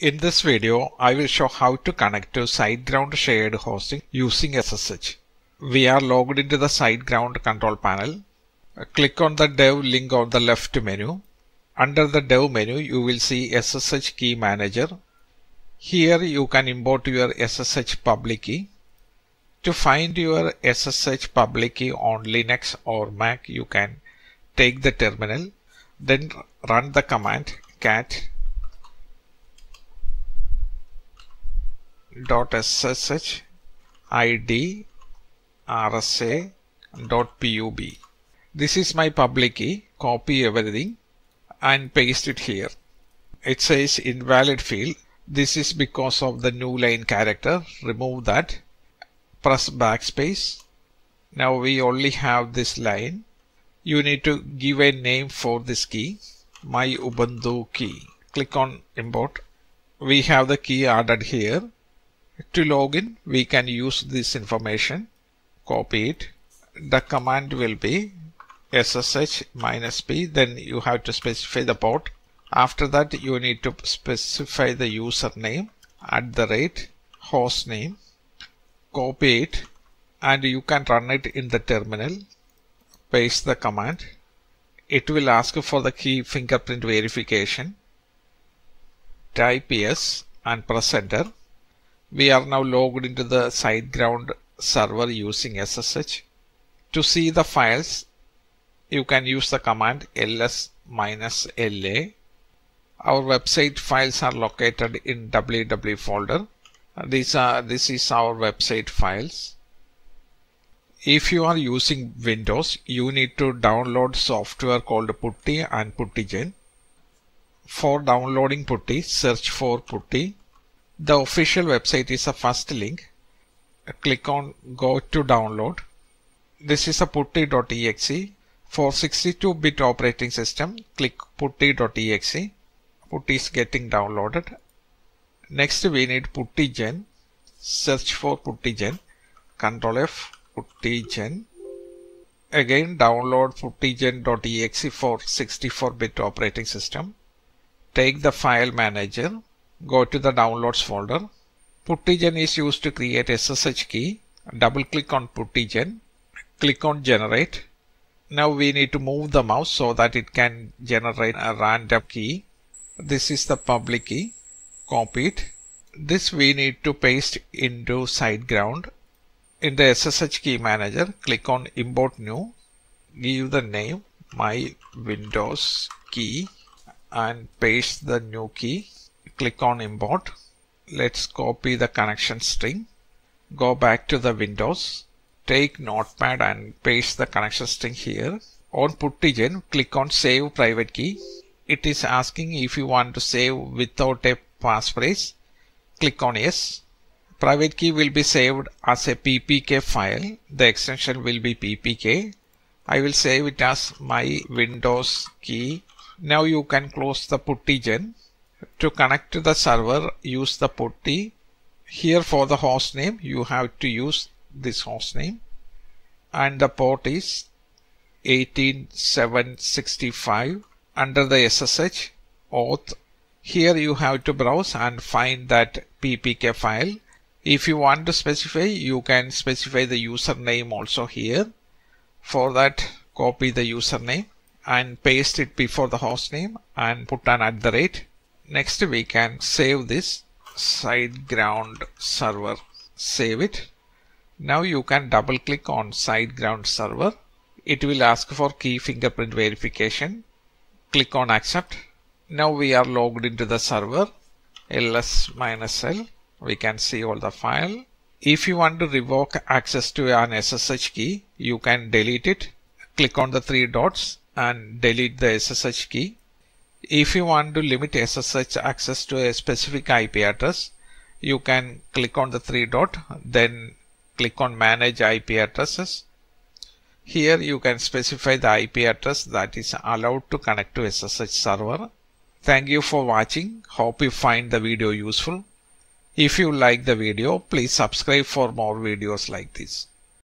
In this video, I will show how to connect to SiteGround shared hosting using SSH. We are logged into the SiteGround control panel. Click on the dev link on the left menu. Under the dev menu, you will see SSH key manager. Here you can import your SSH public key. To find your SSH public key on Linux or Mac, you can take the terminal, then run the command cat dot ssh id rsa dot pub. This is my public key. Copy everything and paste it here. It says invalid field. This is because of the new line character. Remove that. Press backspace. Now we only have this line. You need to give a name for this key. My Ubuntu key. Click on import. We have the key added here. To log in, we can use this information. Copy it. The command will be ssh minus p. Then you have to specify the port. After that, you need to specify the username at the rate host name. Copy it and you can run it in the terminal. Paste the command. It will ask for the key fingerprint verification. Type yes and press enter. We are now logged into the SiteGround server using SSH. To see the files, you can use the command ls-la. Our website files are located in www folder. These are, this is our website files. If you are using Windows, you need to download software called Putty and PuttyGen. For downloading Putty, search for Putty. The official website is the first link. Click on Go to download. This is a putty.exe. For 62-bit operating system, click putty.exe. Putty is getting downloaded. Next we need PuttyGen. Search for PuttyGen. Control F PuttyGen. Again download puttygen.exe for 64-bit operating system. Take the file manager. Go to the downloads folder. PuttyGen is used to create SSH key. Double click on PuttyGen. Click on generate. Now we need to move the mouse so that it can generate a random key. This is the public key. Copy it. This we need to paste into SiteGround. In the SSH key manager, click on import new. Give the name my Windows key and paste the new key. Click on import. Let's copy the connection string. Go back to the Windows. Take notepad and paste the connection string here. On PuttyGen, click on save private key. It is asking if you want to save without a passphrase. Click on yes. Private key will be saved as a ppk file. The extension will be ppk. I will save it as my Windows key. Now you can close the PuttyGen. To connect to the server, use the putty. Here for the host name, you have to use this host name. And the port is 18765 under the SSH auth. Here you have to browse and find that ppk file. If you want to specify, you can specify the username also here. For that, copy the username and paste it before the host name and put an at the rate. Next we can save this SiteGround server. Save it. Now you can double click on SiteGround server. It will ask for key fingerprint verification. Click on accept. Now we are logged into the server ls minus l We can see all the file. If you want to revoke access to an SSH key, you can delete it. Click on the three dots and delete the SSH key. If you want to limit SSH access to a specific IP address, you can click on the three dot, then click on manage IP addresses. Here you can specify the IP address that is allowed to connect to SSH server. Thank you for watching. Hope you find the video useful. If you like the video, please subscribe for more videos like this.